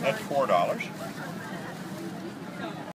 That's four dollars.